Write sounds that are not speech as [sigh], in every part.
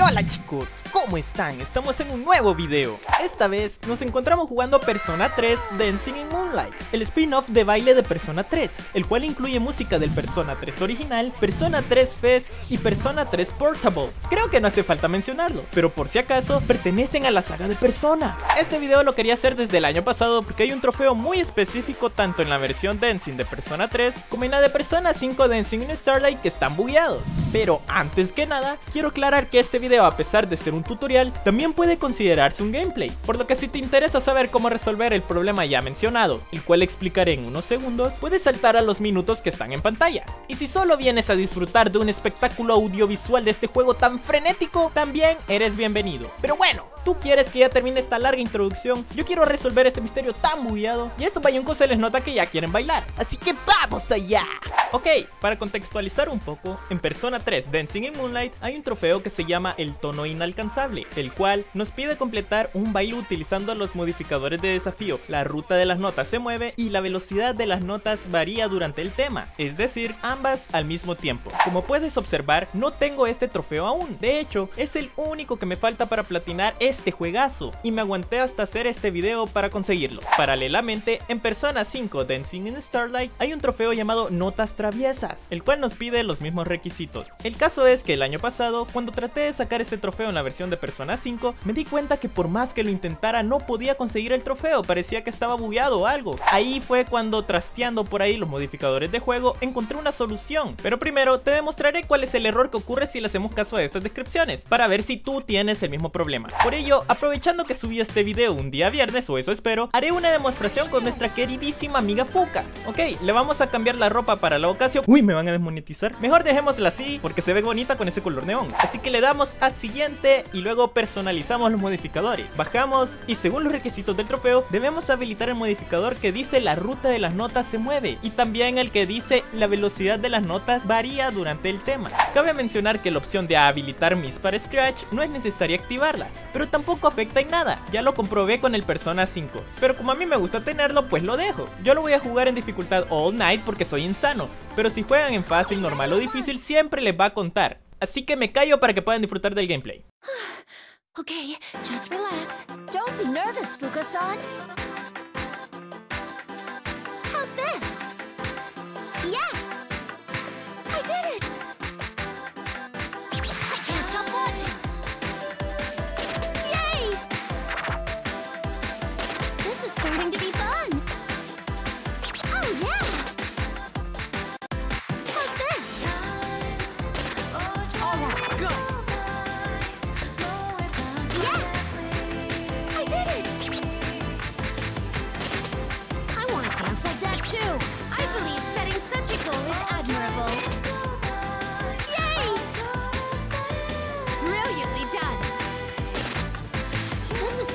Hola chicos, ¿cómo están? Estamos en un nuevo video. Esta vez nos encontramos jugando Persona 3 Dancing in Moonlight, el spin-off de baile de Persona 3, el cual incluye música del Persona 3 original, Persona 3 Fest y Persona 3 Portable. Creo que no hace falta mencionarlo, pero por si acaso pertenecen a la saga de Persona. Este video lo quería hacer desde el año pasado porque hay un trofeo muy específico tanto en la versión Dancing de Persona 3 como en la de Persona 5 Dancing in Starlight que están bugueados. Pero antes que nada, quiero aclarar que este video a pesar de ser un tutorial, también puede considerarse un gameplay, por lo que si te interesa saber cómo resolver el problema ya mencionado, el cual explicaré en unos segundos, puedes saltar a los minutos que están en pantalla. Y si solo vienes a disfrutar de un espectáculo audiovisual de este juego tan frenético, también eres bienvenido. Pero bueno, tú quieres que ya termine esta larga introducción, yo quiero resolver este misterio tan bugueado, y esto bayunco se les nota que ya quieren bailar, así que ¡vamos allá! Ok, para contextualizar un poco, en Persona 3 Dancing in Moonlight hay un trofeo que se llama el tono inalcanzable, el cual nos pide completar un baile utilizando los modificadores de desafío. La ruta de las notas se mueve y la velocidad de las notas varía durante el tema, es decir, ambas al mismo tiempo. Como puedes observar, no tengo este trofeo aún, de hecho, es el único que me falta para platinar este juegazo, y me aguanté hasta hacer este video para conseguirlo. Paralelamente, en Persona 5 Dancing in Starlight hay un trofeo llamado Notas Traviesas, el cual nos pide los mismos requisitos. El caso es que el año pasado, cuando traté de sacar este trofeo en la versión de Persona 5, me di cuenta que por más que lo intentara no podía conseguir el trofeo, parecía que estaba bugueado o algo. Ahí fue cuando trasteando por ahí los modificadores de juego encontré una solución. Pero primero te demostraré cuál es el error que ocurre si le hacemos caso a estas descripciones, para ver si tú tienes el mismo problema. Por ello, aprovechando que subí este video un día viernes, o eso espero, haré una demostración con nuestra queridísima amiga Fuka. Ok, le vamos a cambiar la ropa para la ocasión. Uy, me van a desmonetizar. Mejor dejémosla así, porque se ve bonita con ese color neón. Así que le damos a siguiente y luego personalizamos los modificadores. Bajamos y según los requisitos del trofeo, debemos habilitar el modificador que dice la ruta de las notas se mueve y también el que dice la velocidad de las notas varía durante el tema. Cabe mencionar que la opción de habilitar Miss para Scratch no es necesaria activarla, pero tampoco afecta en nada, ya lo comprobé con el Persona 5, pero como a mí me gusta tenerlo pues lo dejo. Yo lo voy a jugar en dificultad All Night porque soy insano, pero si juegan en fácil, normal o difícil siempre les va a contar. Así que me callo para que puedan disfrutar del gameplay. [sighs] Okay, just relax. Don't be nervous, Fuka-san. How's this?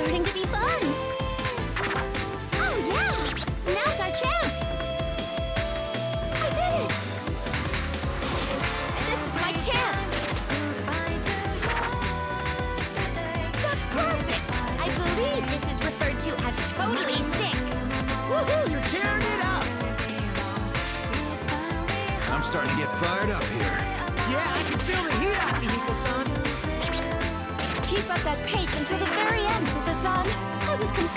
Starting to be fun! Oh yeah! Now's our chance! I did it! This is my chance! That's perfect! I believe this is referred to as totally sick! Woohoo, you're tearing it up! I'm starting to get fired up here. Yeah, I can feel the heat out Hiko-san. Keep up that pace until the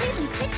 didn't pick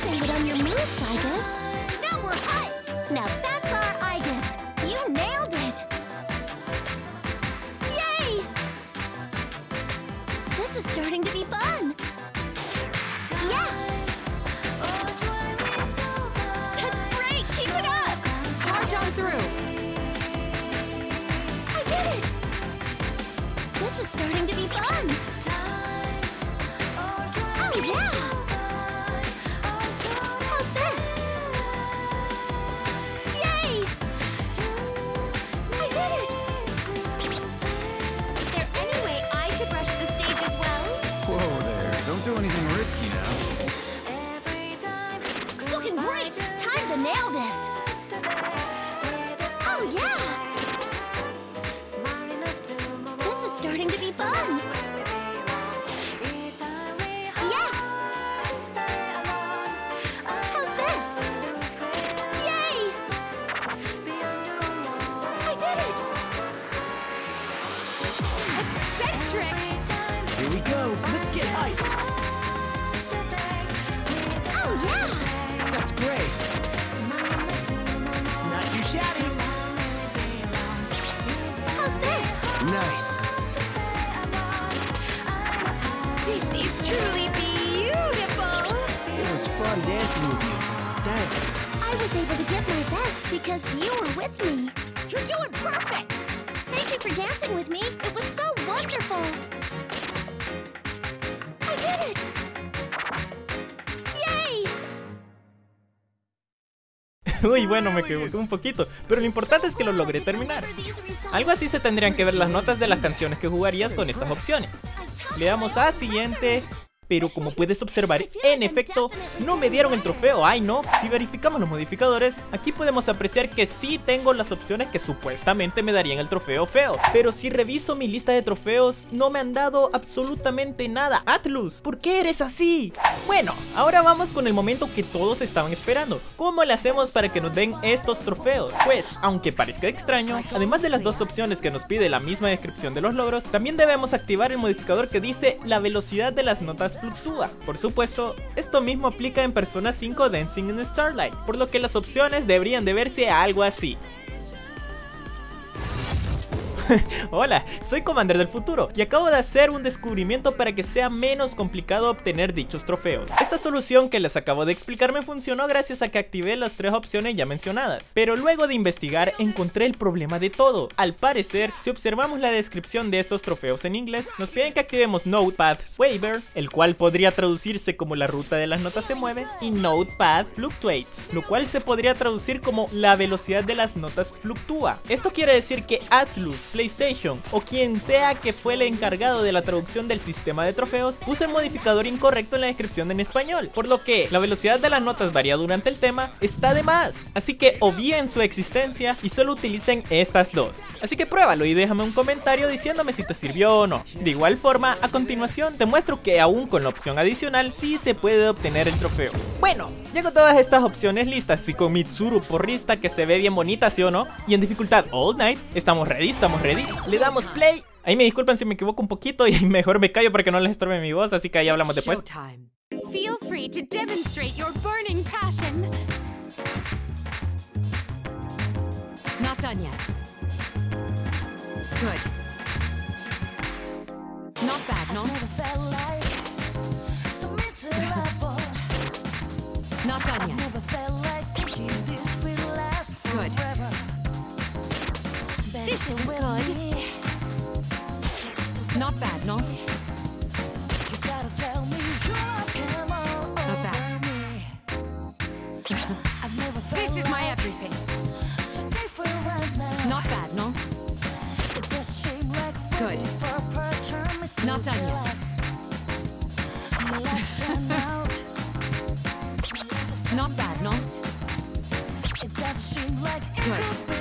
Let's get hyped. Oh, yeah! That's great. Not too shabby. How's this? Nice. This is truly beautiful! It was fun dancing with you. Thanks. I was able to get my best because you were with me. You're doing perfect! Thank you for dancing with me. It was so [laughs] Uy, bueno, me equivoqué un poquito, pero lo importante es que lo logré terminar. Algo así se tendrían que ver las notas de las canciones que jugarías con estas opciones. Le damos a siguiente, pero como puedes observar, en efecto, no me dieron el trofeo, ay no. Si verificamos los modificadores, aquí podemos apreciar que sí tengo las opciones que supuestamente me darían el trofeo feo. Pero si reviso mi lista de trofeos, no me han dado absolutamente nada. Atlus, ¿por qué eres así? Bueno, ahora vamos con el momento que todos estaban esperando. ¿Cómo le hacemos para que nos den estos trofeos? Pues, aunque parezca extraño, además de las dos opciones que nos pide la misma descripción de los logros, también debemos activar el modificador que dice la velocidad de las notas fluctúa. Por supuesto, esto mismo aplica en Persona 5 Dancing in Starlight, por lo que las opciones deberían de verse algo así. [laughs] Hola, soy Commander del futuro y acabo de hacer un descubrimiento para que sea menos complicado obtener dichos trofeos. Esta solución que les acabo de explicar me funcionó gracias a que activé las tres opciones ya mencionadas. Pero luego de investigar encontré el problema de todo. Al parecer, si observamos la descripción de estos trofeos en inglés, nos piden que activemos Notepad Waver, el cual podría traducirse como la ruta de las notas se mueve, y Notepad Fluctuates, lo cual se podría traducir como la velocidad de las notas fluctúa. Esto quiere decir que Atlus PlayStation o quien sea que fue el encargado de la traducción del sistema de trofeos puso el modificador incorrecto en la descripción en español, por lo que la velocidad de las notas varía durante el tema está de más. Así que obvien su existencia y solo utilicen estas dos. Así que pruébalo y déjame un comentario diciéndome si te sirvió o no. De igual forma, a continuación te muestro que aún con la opción adicional sí se puede obtener el trofeo. Bueno, ya con todas estas opciones listas y con Mitsuru porrista que se ve bien bonita, ¿sí o no? Y en dificultad All Night, estamos ready, estamos ready. Le damos play. Ahí me disculpan si me equivoco un poquito y [laughs] mejor me callo para que no les estorbe mi voz, así que ahí hablamos después. Feel free to demonstrate your burning passion. Not done yet. Good. Not bad, no? Not done yet. This is good. Not bad, no? How's that? This is my everything. Not bad, no? Good. Not done yet. Not bad, no? Good.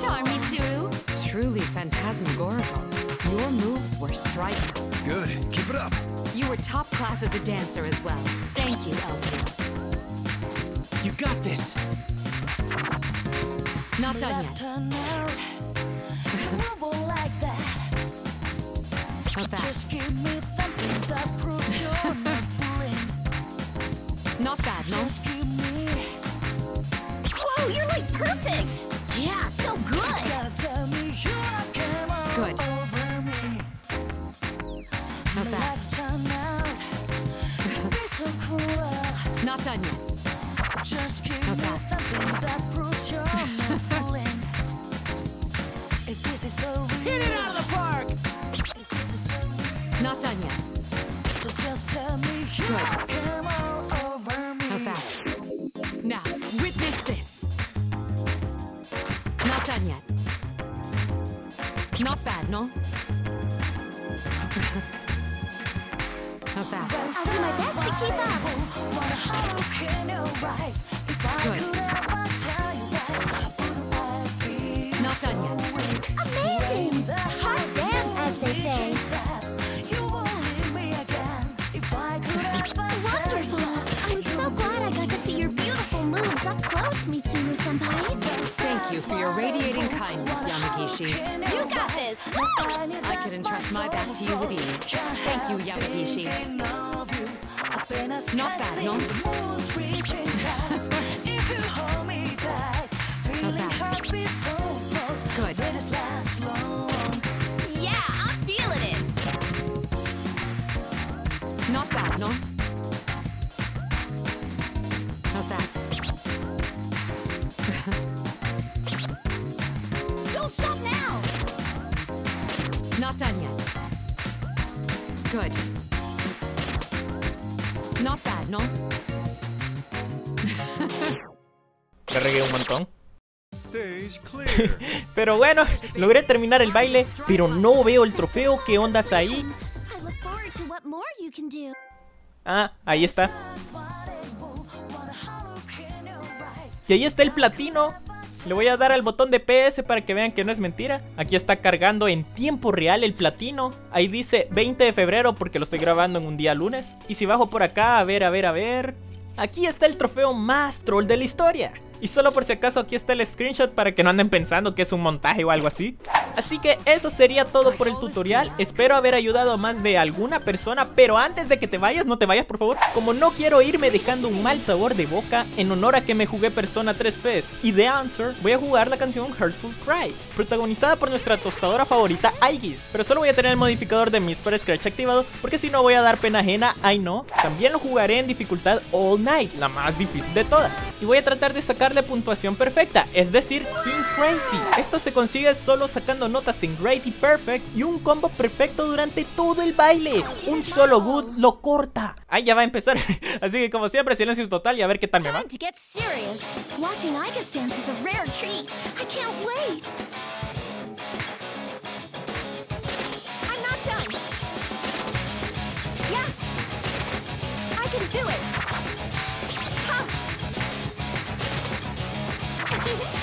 Charm, Mitsuru. Truly phantasmagorical. Your moves were striking. Good. Keep it up. You were top class as a dancer as well. Thank you, Elvin. You got this. Not done yet. How's that? [laughs] Not bad, no? Whoa, you're like perfect! Yeah, so good! Good. How's that? [laughs] Not done yet. How's that? I'll do my best to keep up. Good. Not done yet. Amazing! Hot damn, as they say. Wonderful! I'm so glad I got to see your beautiful moves up close, Mitsuru Senpai. Thank you for your radiating kindness, Yamagishi. You got this! Woo! I can entrust my back to you with ease. Thank you, Yamagishi. Not bad, no? How's that? Good. Good. Not bad, no? Me regué un montón. [laughs] Pero bueno, logré terminar el baile, pero no veo el trofeo. ¿Qué ondas ahí? Ah, ahí está. Y ahí está el platino. Le voy a dar al botón de PS para que vean que no es mentira. Aquí está cargando en tiempo real el platino. Ahí dice 20 de febrero porque lo estoy grabando en un día lunes. Y si bajo por acá, a ver, a ver, a ver. Aquí está el trofeo más troll de la historia. Y solo por si acaso aquí está el screenshot para que no anden pensando que es un montaje o algo así. Así que eso sería todo por el tutorial. Espero haber ayudado a más de alguna persona. Pero antes de que te vayas, no te vayas por favor. Como no quiero irme dejando un mal sabor de boca, en honor a que me jugué Persona 3 Fest y The Answer, voy a jugar la canción Hurtful Cry, protagonizada por nuestra tostadora favorita Aigis. Pero solo voy a tener el modificador de Miss Scratch activado porque si no voy a dar pena ajena, ay no. También lo jugaré en dificultad All Night, la más difícil de todas. Y voy a tratar de sacarle puntuación perfecta, es decir, King Crazy. Esto se consigue solo sacando notas en Great y Perfect y un combo perfecto durante todo el baile. Un solo good lo corta. Ahí ya va a empezar. [laughs] Así que como siempre, silencio total y a ver qué tal me va. To get [laughs]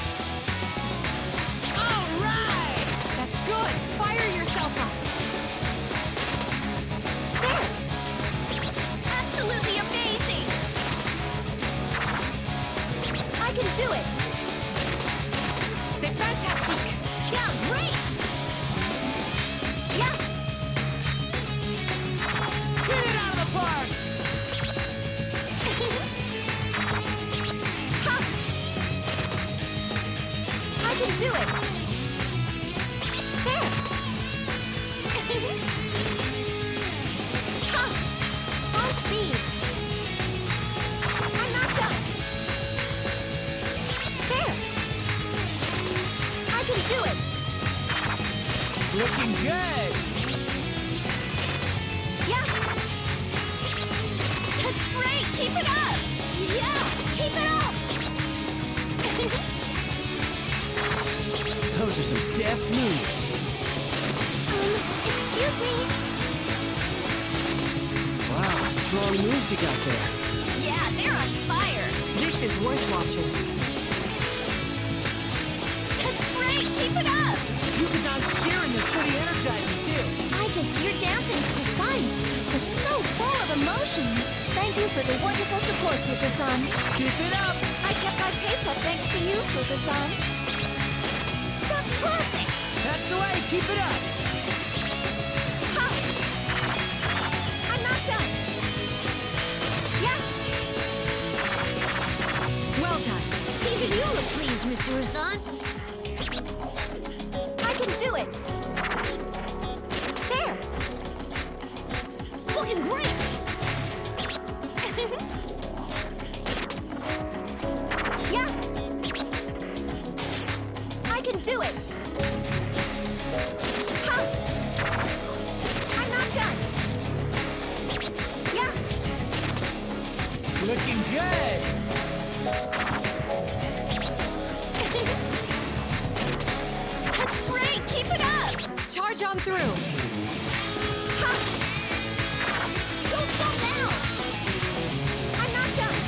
good! Yeah. That's great. Keep it up. Yeah. Keep it up. Those are some deft moves. um, excuse me. Wow, strong moves you got there. Yeah, they're on fire. This is worth watching. Yukadan's cheering is pretty energizing too. I guess your dancing's precise, but so full of emotion. Thank you for the wonderful support, Fuka-san. Keep it up! I kept my pace up thanks to you, Fuka-san. That's perfect. That's the way, keep it up! Ha! I'm not done. Yeah. Well done. Even [laughs] you look pleased, Mitsuru-san. charge on through. Ha! Don't stop now! I'm not done.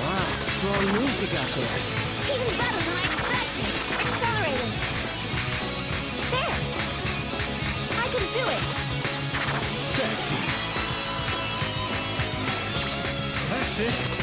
Wow, strong music out there. Even better than I expected. Accelerating. There! I can do it. Tag team. That's it.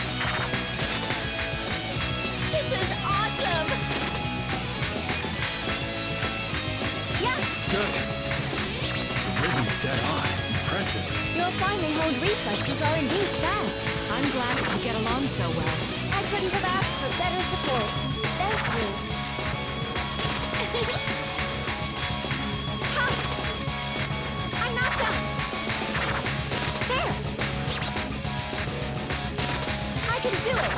Rhythm's dead on. Impressive. Your finely honed reflexes are indeed fast. I'm glad that you get along so well. I couldn't have asked for better support. Thank you. ha! I'm not done. There. I can do it.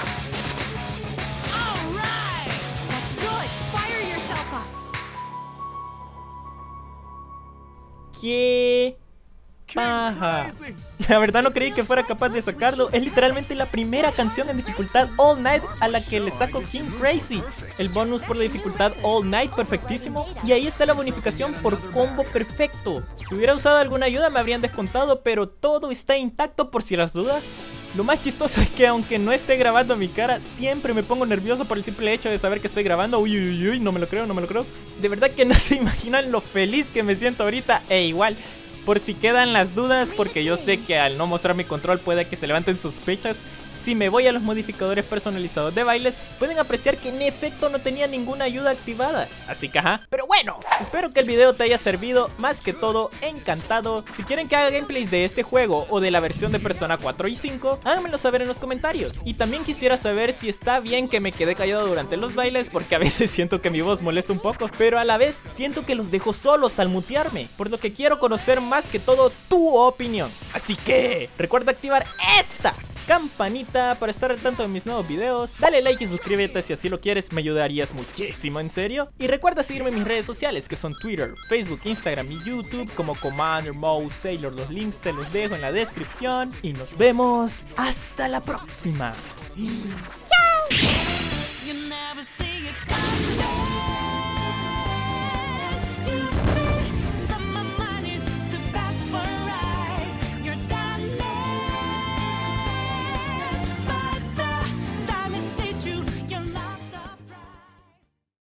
All right! That's good. Fire yourself up. ¿Qué? Paja. [laughs] La verdad no creí que fuera capaz de sacarlo. Es literalmente la primera canción en dificultad All Night a la que le saco King Crazy. El bonus por la dificultad All Night perfectísimo. Y ahí está la bonificación por combo perfecto. Si hubiera usado alguna ayuda me habrían descontado, pero todo está intacto por si las dudas. Lo más chistoso [laughs] es que aunque no esté grabando mi cara, siempre me pongo nervioso por el simple hecho de saber que estoy grabando. Uy, uy, uy, no me lo creo, no me lo creo. De verdad que [laughs] no se imaginan lo feliz que me siento ahorita. E igual, por si quedan las dudas, porque yo sé que al no mostrar mi control puede que se levanten sospechas. Si me voy a los modificadores personalizados de bailes, pueden apreciar que en efecto no tenía ninguna ayuda activada. Así que ajá. Pero bueno, espero que el video te haya servido. Más que todo, encantado. Si quieren que haga gameplays de este juego o de la versión de Persona 4 y 5, háganmelo saber en los comentarios. Y también quisiera saber si está bien que me quede callado durante los bailes, porque a veces [laughs] siento que mi voz molesta un poco, pero a la vez siento que los dejo solos al mutearme, por lo que quiero conocer más que todo tu opinión. Así que recuerda activar esta campanita para estar al tanto de mis nuevos videos. Dale like y suscríbete si así lo quieres, me ayudarías muchísimo, en serio. Y recuerda seguirme en mis redes sociales que son Twitter, Facebook, Instagram y YouTube como Commander, Mouse, Sailor. Los links te los dejo en la descripción y nos vemos hasta la próxima. ¡Chao!